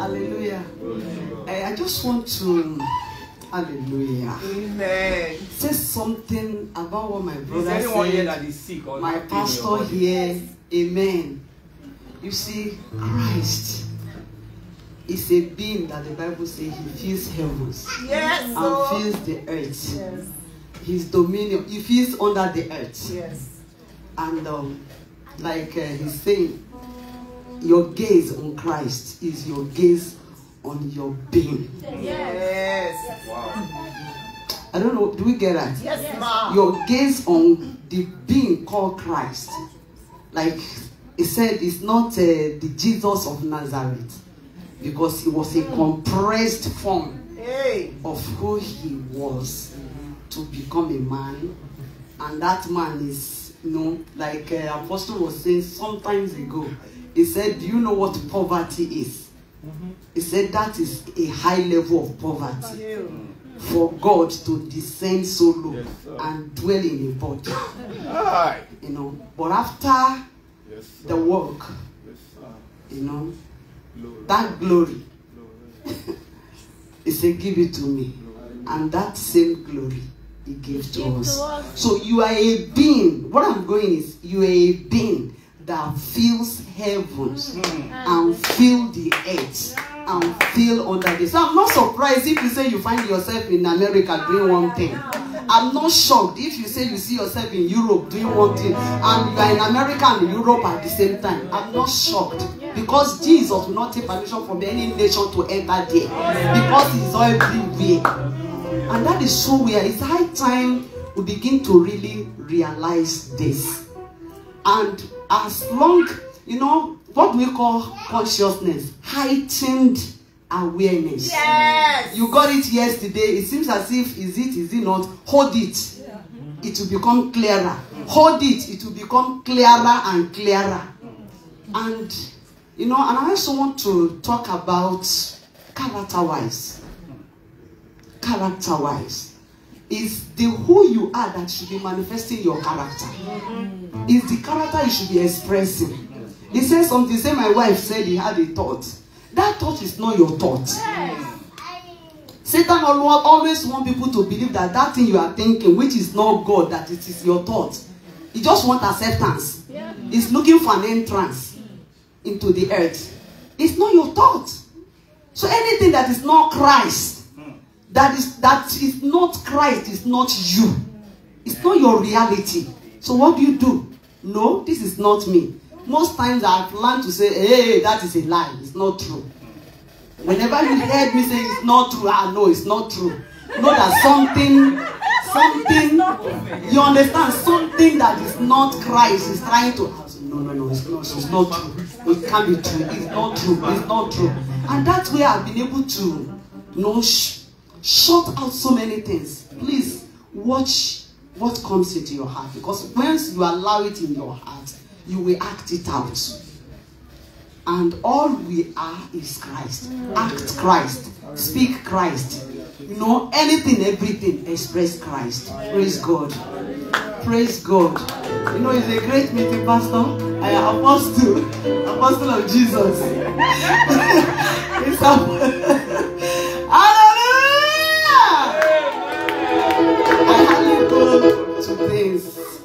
Hallelujah. I just want to, hallelujah, Amen. say something about what my Is brother here said. that is sick or My pastor here, amen. You see, Christ is a being that the Bible says he fills heavens Yes, and so. fills the earth. Yes, His dominion, he fills under the earth. yes. And um, like uh, he's saying, your gaze on Christ is your gaze on your being. Yes. Wow. I don't know, do we get that? Yes, ma. Your gaze on the being called Christ. Like he said, it's not uh, the Jesus of Nazareth because he was a compressed form Hey. of who he was to become a man and that man is you know like uh, apostle was saying sometimes ago he said do you know what poverty is mm-hmm. he said that is a high level of poverty You. for god to descend so low Yes, and dwell in a body Aye. you know but after Yes, the work Yes, you know Glory. that glory Glory. he said give it to me Glory. and that same glory he gave to Give us. to us. So you are a being. What I'm going is you are a being that fills heavens mm. Mm. and fill the earth and fill under the. So I'm not surprised if you say you find yourself in America doing one thing. I'm not shocked if you say you see yourself in Europe doing one thing and you are in America and Europe at the same time. I'm not shocked because Jesus will not take permission from any nation to enter there because he's everywhere. And that is so weird. It's high time we begin to really realize this. And as long, you know, what we call consciousness, heightened awareness. Yes. You got it yesterday. It seems as if, is it, is it not? Hold it. It will become clearer. Hold it. It will become clearer and clearer. And, you know, and I also want to talk about character wise is the who you are that should be manifesting your character. Is the character you should be expressing. He said something say my wife said he had a thought. That thought is not your thought. Satan always want people to believe that that thing you are thinking which is not god that it is your thought. He just want acceptance. Yeah. he's looking for an entrance into the earth. It's not your thought. So anything that is not christ that is that is not christ is not you. It's not your reality. So what do you do? No this is not me. Most times i plan to say hey that is a lie. It's not true. Whenever you heard me say it's not true I know it's not true. Know that something something you understand? Something that is not christ is trying to no no no it's not it's not true. It can't be true. It's not true. It's not true. And that's where i've been able to you know shut out so many things please watch what comes into your heart because once you allow it in your heart you will act it out and all we are is Christ. Act Christ. Speak Christ. You know, anything, everything, express Christ. Praise God. Praise God. You know, it's a great meeting, Pastor. I am apostle, apostle of Jesus.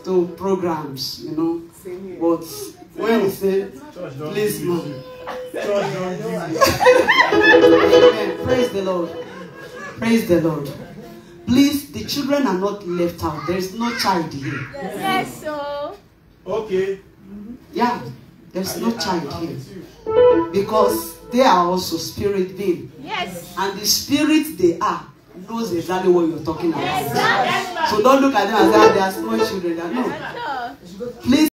to programs, you know. Same here. But when we say, please, give man. you. Church don't give you. Amen. Praise the Lord. Praise the Lord. Please, the children are not left out. There is no child here. Yes, so. Okay. Yeah, there's no I- I- child here. Because they are also spirit being. Yes. And the spirit they are knows exactly what you're talking about. Exactly. So don't look at them and say, "Ah, they are small children. They are- No. No. Please